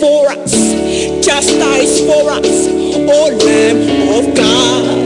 for us, chastised for us, O Lamb of God.